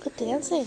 Good dancing.